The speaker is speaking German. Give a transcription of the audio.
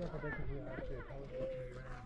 wieder verbessert hier als 1000 Euro.